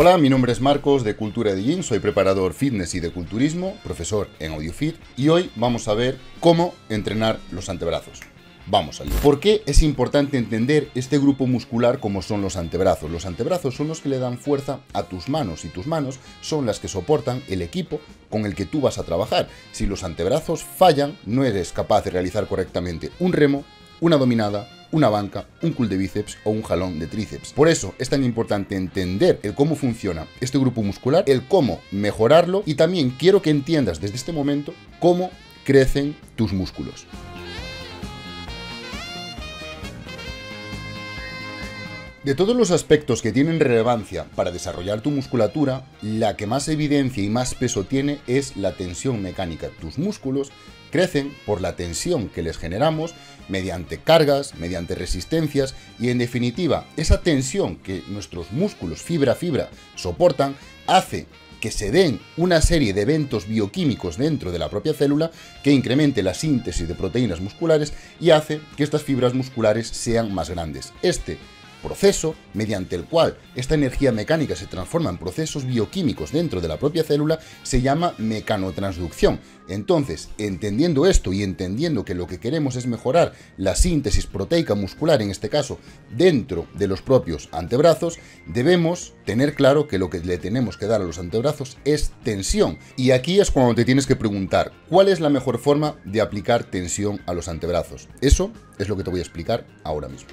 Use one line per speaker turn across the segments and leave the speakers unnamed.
Hola, mi nombre es Marcos de Cultura de soy preparador fitness y de culturismo, profesor en AudioFit y hoy vamos a ver cómo entrenar los antebrazos. Vamos allá. ¿Por qué es importante entender este grupo muscular como son los antebrazos? Los antebrazos son los que le dan fuerza a tus manos y tus manos son las que soportan el equipo con el que tú vas a trabajar. Si los antebrazos fallan, no eres capaz de realizar correctamente un remo, una dominada, una banca, un cool de bíceps o un jalón de tríceps. Por eso es tan importante entender el cómo funciona este grupo muscular, el cómo mejorarlo y también quiero que entiendas desde este momento cómo crecen tus músculos. De todos los aspectos que tienen relevancia para desarrollar tu musculatura, la que más evidencia y más peso tiene es la tensión mecánica. Tus músculos crecen por la tensión que les generamos mediante cargas, mediante resistencias y en definitiva esa tensión que nuestros músculos fibra a fibra soportan hace que se den una serie de eventos bioquímicos dentro de la propia célula que incremente la síntesis de proteínas musculares y hace que estas fibras musculares sean más grandes. Este proceso mediante el cual esta energía mecánica se transforma en procesos bioquímicos dentro de la propia célula se llama mecanotransducción. Entonces, entendiendo esto y entendiendo que lo que queremos es mejorar la síntesis proteica muscular, en este caso dentro de los propios antebrazos, debemos tener claro que lo que le tenemos que dar a los antebrazos es tensión. Y aquí es cuando te tienes que preguntar, ¿cuál es la mejor forma de aplicar tensión a los antebrazos? Eso es lo que te voy a explicar ahora mismo.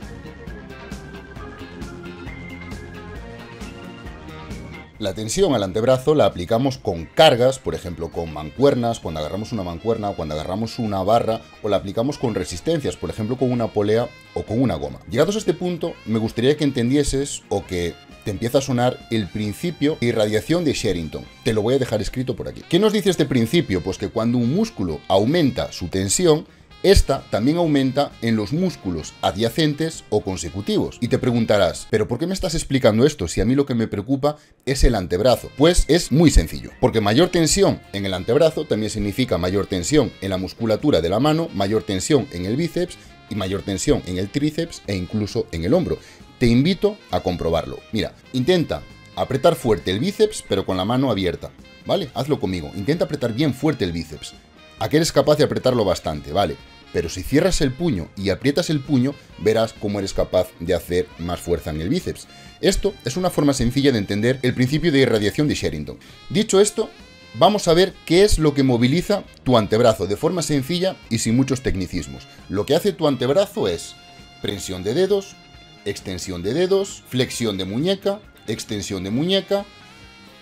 La tensión al antebrazo la aplicamos con cargas, por ejemplo con mancuernas, cuando agarramos una mancuerna o cuando agarramos una barra, o la aplicamos con resistencias, por ejemplo con una polea o con una goma. Llegados a este punto, me gustaría que entendieses o que te empieza a sonar el principio de irradiación de Sherrington. Te lo voy a dejar escrito por aquí. ¿Qué nos dice este principio? Pues que cuando un músculo aumenta su tensión, esta también aumenta en los músculos adyacentes o consecutivos. Y te preguntarás, ¿pero por qué me estás explicando esto si a mí lo que me preocupa es el antebrazo? Pues es muy sencillo, porque mayor tensión en el antebrazo también significa mayor tensión en la musculatura de la mano, mayor tensión en el bíceps y mayor tensión en el tríceps e incluso en el hombro. Te invito a comprobarlo. Mira, intenta apretar fuerte el bíceps pero con la mano abierta. ¿Vale? Hazlo conmigo. Intenta apretar bien fuerte el bíceps. ¿A qué eres capaz de apretarlo bastante? Vale pero si cierras el puño y aprietas el puño, verás cómo eres capaz de hacer más fuerza en el bíceps. Esto es una forma sencilla de entender el principio de irradiación de Sherrington. Dicho esto, vamos a ver qué es lo que moviliza tu antebrazo de forma sencilla y sin muchos tecnicismos. Lo que hace tu antebrazo es prensión de dedos, extensión de dedos, flexión de muñeca, extensión de muñeca,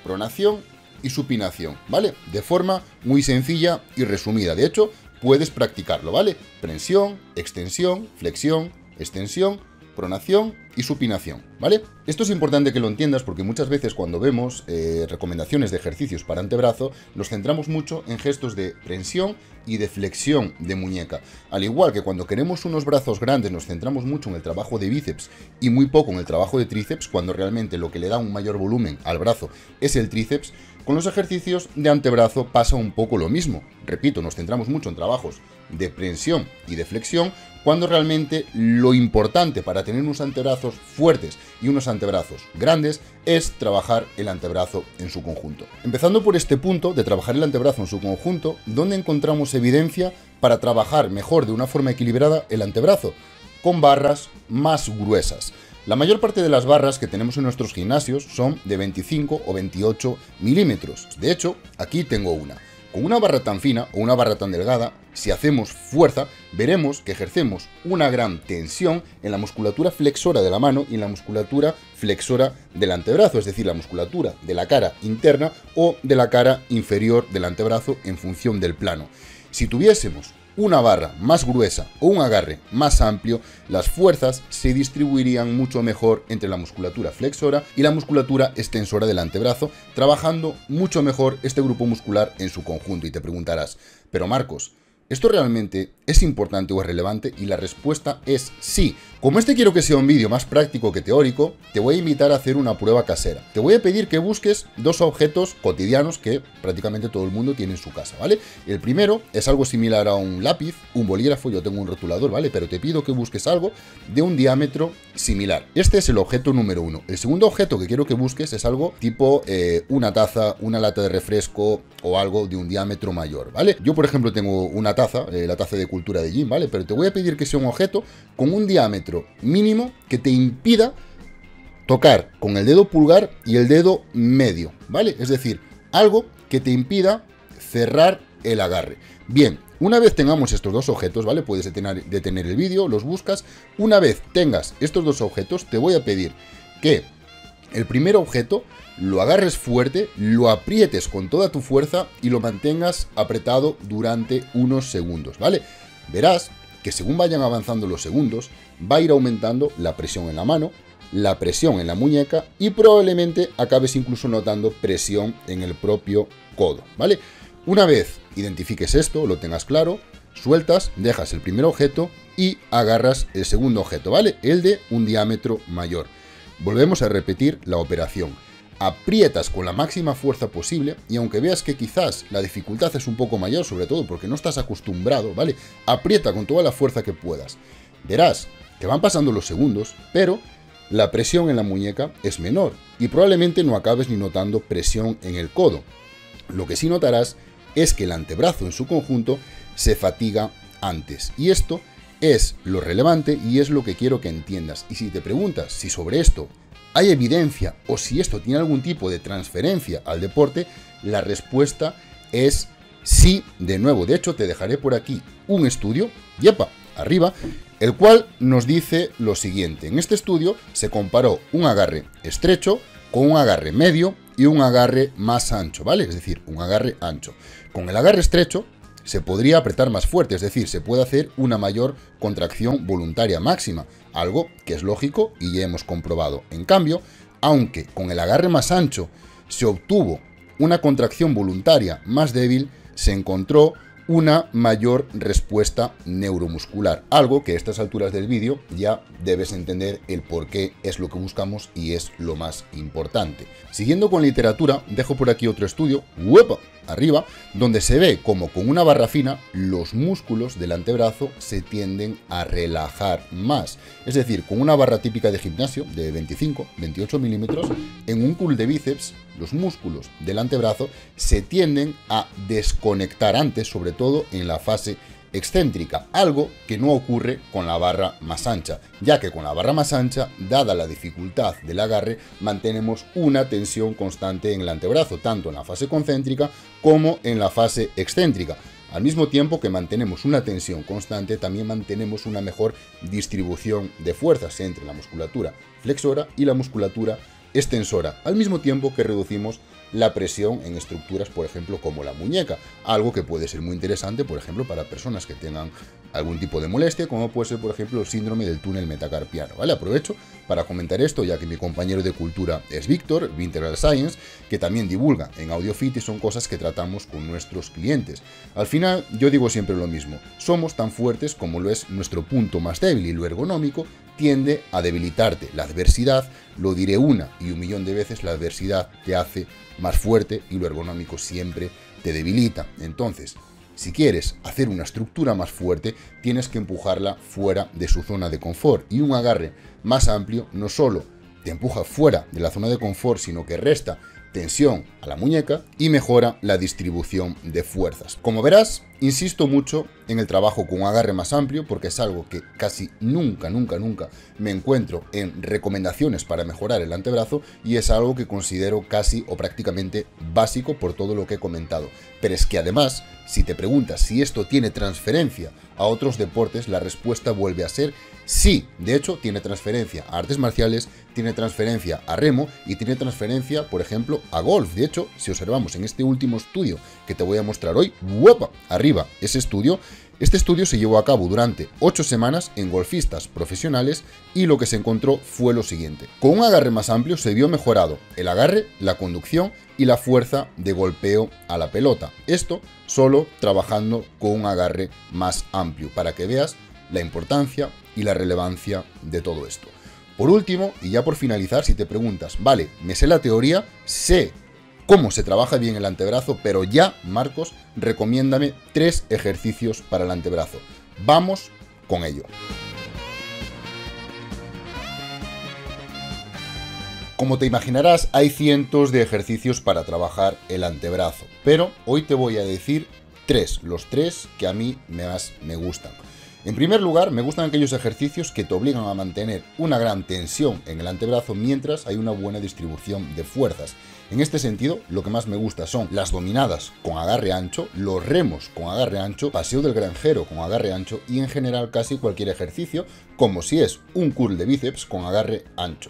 pronación y supinación, ¿vale? De forma muy sencilla y resumida. De hecho, puedes practicarlo, ¿vale? Prensión, extensión, flexión, extensión, pronación y supinación, ¿vale? Esto es importante que lo entiendas porque muchas veces cuando vemos eh, recomendaciones de ejercicios para antebrazo, nos centramos mucho en gestos de prensión y de flexión de muñeca. Al igual que cuando queremos unos brazos grandes nos centramos mucho en el trabajo de bíceps y muy poco en el trabajo de tríceps, cuando realmente lo que le da un mayor volumen al brazo es el tríceps, con los ejercicios de antebrazo pasa un poco lo mismo. Repito, nos centramos mucho en trabajos de prensión y de flexión, cuando realmente lo importante para tener unos antebrazos fuertes y unos antebrazos grandes es trabajar el antebrazo en su conjunto. Empezando por este punto de trabajar el antebrazo en su conjunto, ¿dónde encontramos evidencia para trabajar mejor de una forma equilibrada el antebrazo? Con barras más gruesas. La mayor parte de las barras que tenemos en nuestros gimnasios son de 25 o 28 milímetros. De hecho, aquí tengo una. Con una barra tan fina o una barra tan delgada, si hacemos fuerza, veremos que ejercemos una gran tensión en la musculatura flexora de la mano y en la musculatura flexora del antebrazo, es decir, la musculatura de la cara interna o de la cara inferior del antebrazo en función del plano. Si tuviésemos una barra más gruesa o un agarre más amplio, las fuerzas se distribuirían mucho mejor entre la musculatura flexora y la musculatura extensora del antebrazo, trabajando mucho mejor este grupo muscular en su conjunto. Y te preguntarás, pero Marcos, ¿Esto realmente es importante o es relevante? Y la respuesta es sí. Como este quiero que sea un vídeo más práctico que teórico, te voy a invitar a hacer una prueba casera. Te voy a pedir que busques dos objetos cotidianos que prácticamente todo el mundo tiene en su casa, ¿vale? El primero es algo similar a un lápiz, un bolígrafo, yo tengo un rotulador, ¿vale? Pero te pido que busques algo de un diámetro similar. Este es el objeto número uno. El segundo objeto que quiero que busques es algo tipo eh, una taza, una lata de refresco o algo de un diámetro mayor, ¿vale? Yo, por ejemplo, tengo una taza, eh, la taza de cultura de Jim, ¿vale? Pero te voy a pedir que sea un objeto con un diámetro mínimo que te impida tocar con el dedo pulgar y el dedo medio, ¿vale? Es decir, algo que te impida cerrar el agarre. Bien, una vez tengamos estos dos objetos, ¿vale? Puedes detener, detener el vídeo, los buscas. Una vez tengas estos dos objetos, te voy a pedir que el primer objeto lo agarres fuerte, lo aprietes con toda tu fuerza y lo mantengas apretado durante unos segundos, ¿vale? Verás que según vayan avanzando los segundos, va a ir aumentando la presión en la mano, la presión en la muñeca y probablemente acabes incluso notando presión en el propio codo, ¿vale? Una vez identifiques esto, lo tengas claro, sueltas, dejas el primer objeto y agarras el segundo objeto, ¿vale? El de un diámetro mayor. Volvemos a repetir la operación aprietas con la máxima fuerza posible y aunque veas que quizás la dificultad es un poco mayor, sobre todo porque no estás acostumbrado, ¿vale? Aprieta con toda la fuerza que puedas. Verás que van pasando los segundos, pero la presión en la muñeca es menor y probablemente no acabes ni notando presión en el codo. Lo que sí notarás es que el antebrazo en su conjunto se fatiga antes y esto es lo relevante y es lo que quiero que entiendas. Y si te preguntas si sobre esto hay evidencia o si esto tiene algún tipo de transferencia al deporte, la respuesta es sí, de nuevo. De hecho, te dejaré por aquí un estudio, yepa, arriba, el cual nos dice lo siguiente. En este estudio se comparó un agarre estrecho con un agarre medio y un agarre más ancho, ¿vale? Es decir, un agarre ancho. Con el agarre estrecho se podría apretar más fuerte, es decir, se puede hacer una mayor contracción voluntaria máxima, algo que es lógico y ya hemos comprobado. En cambio, aunque con el agarre más ancho se obtuvo una contracción voluntaria más débil, se encontró una mayor respuesta neuromuscular. Algo que a estas alturas del vídeo ya debes entender el por qué es lo que buscamos y es lo más importante. Siguiendo con literatura, dejo por aquí otro estudio, arriba, donde se ve como con una barra fina los músculos del antebrazo se tienden a relajar más. Es decir, con una barra típica de gimnasio de 25, 28 milímetros, en un curl de bíceps, los músculos del antebrazo se tienden a desconectar antes, sobre todo en la fase excéntrica, algo que no ocurre con la barra más ancha, ya que con la barra más ancha, dada la dificultad del agarre, mantenemos una tensión constante en el antebrazo, tanto en la fase concéntrica como en la fase excéntrica. Al mismo tiempo que mantenemos una tensión constante, también mantenemos una mejor distribución de fuerzas entre la musculatura flexora y la musculatura extensora, al mismo tiempo que reducimos la presión en estructuras, por ejemplo, como la muñeca, algo que puede ser muy interesante, por ejemplo, para personas que tengan algún tipo de molestia, como puede ser, por ejemplo, el síndrome del túnel metacarpiano, ¿vale? Aprovecho para comentar esto, ya que mi compañero de cultura es Víctor, Integral Science, que también divulga en AudioFit y son cosas que tratamos con nuestros clientes. Al final, yo digo siempre lo mismo, somos tan fuertes como lo es nuestro punto más débil y lo ergonómico tiende a debilitarte. La adversidad, lo diré una y un millón de veces, la adversidad te hace más fuerte y lo ergonómico siempre te debilita. Entonces, si quieres hacer una estructura más fuerte, tienes que empujarla fuera de su zona de confort. Y un agarre más amplio no solo te empuja fuera de la zona de confort, sino que resta tensión a la muñeca y mejora la distribución de fuerzas. Como verás, insisto mucho en el trabajo con un agarre más amplio porque es algo que casi nunca, nunca, nunca me encuentro en recomendaciones para mejorar el antebrazo y es algo que considero casi o prácticamente básico por todo lo que he comentado. Pero es que además, si te preguntas si esto tiene transferencia a otros deportes, la respuesta vuelve a ser sí. De hecho, tiene transferencia a artes marciales, tiene transferencia a remo y tiene transferencia, por ejemplo, a golf. De hecho, si observamos en este último estudio que te voy a mostrar hoy, ¡guapa! arriba ese estudio, este estudio se llevó a cabo durante 8 semanas en golfistas profesionales y lo que se encontró fue lo siguiente. Con un agarre más amplio se vio mejorado el agarre, la conducción y la fuerza de golpeo a la pelota. Esto solo trabajando con un agarre más amplio, para que veas la importancia y la relevancia de todo esto. Por último, y ya por finalizar, si te preguntas, vale, me sé la teoría, sé cómo se trabaja bien el antebrazo, pero ya, Marcos, recomiéndame tres ejercicios para el antebrazo. Vamos con ello. Como te imaginarás, hay cientos de ejercicios para trabajar el antebrazo, pero hoy te voy a decir tres, los tres que a mí más me gustan. En primer lugar, me gustan aquellos ejercicios que te obligan a mantener una gran tensión en el antebrazo mientras hay una buena distribución de fuerzas. En este sentido, lo que más me gusta son las dominadas con agarre ancho, los remos con agarre ancho, paseo del granjero con agarre ancho y en general casi cualquier ejercicio, como si es un curl de bíceps con agarre ancho.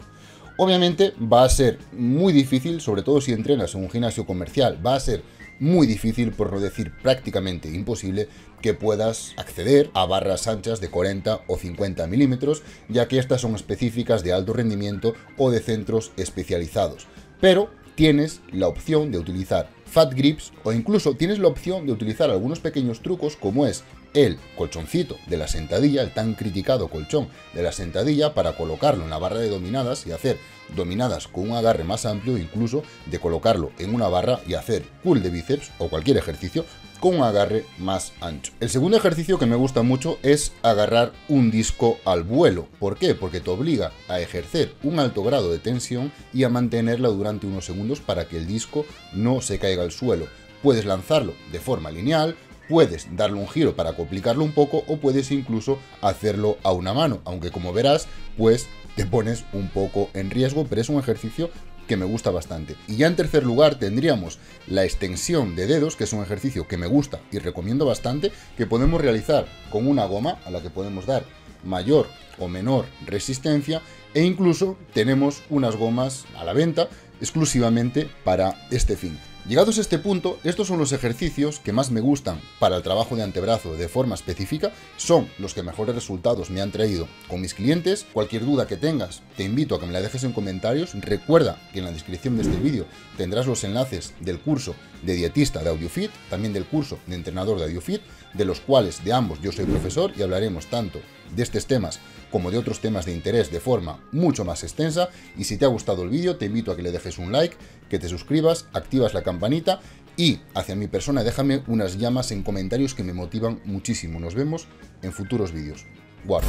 Obviamente va a ser muy difícil, sobre todo si entrenas en un gimnasio comercial, va a ser muy difícil, por no decir prácticamente imposible, que puedas acceder a barras anchas de 40 o 50 milímetros, ya que estas son específicas de alto rendimiento o de centros especializados. Pero tienes la opción de utilizar fat grips o incluso tienes la opción de utilizar algunos pequeños trucos como es el colchoncito de la sentadilla, el tan criticado colchón de la sentadilla, para colocarlo en la barra de dominadas y hacer dominadas con un agarre más amplio, incluso de colocarlo en una barra y hacer pull de bíceps o cualquier ejercicio con un agarre más ancho. El segundo ejercicio que me gusta mucho es agarrar un disco al vuelo. ¿Por qué? Porque te obliga a ejercer un alto grado de tensión y a mantenerla durante unos segundos para que el disco no se caiga al suelo. Puedes lanzarlo de forma lineal, puedes darle un giro para complicarlo un poco o puedes incluso hacerlo a una mano, aunque como verás, pues te pones un poco en riesgo, pero es un ejercicio que me gusta bastante. Y ya en tercer lugar tendríamos la extensión de dedos, que es un ejercicio que me gusta y recomiendo bastante, que podemos realizar con una goma a la que podemos dar mayor o menor resistencia e incluso tenemos unas gomas a la venta exclusivamente para este fin. Llegados a este punto, estos son los ejercicios que más me gustan para el trabajo de antebrazo de forma específica, son los que mejores resultados me han traído con mis clientes. Cualquier duda que tengas, te invito a que me la dejes en comentarios. Recuerda que en la descripción de este vídeo tendrás los enlaces del curso de dietista de AudioFit, también del curso de entrenador de AudioFit, de los cuales de ambos yo soy profesor y hablaremos tanto de estos temas como de otros temas de interés de forma mucho más extensa. Y si te ha gustado el vídeo, te invito a que le dejes un like, que te suscribas, activas la campanita y hacia mi persona déjame unas llamas en comentarios que me motivan muchísimo. Nos vemos en futuros vídeos. Guarda.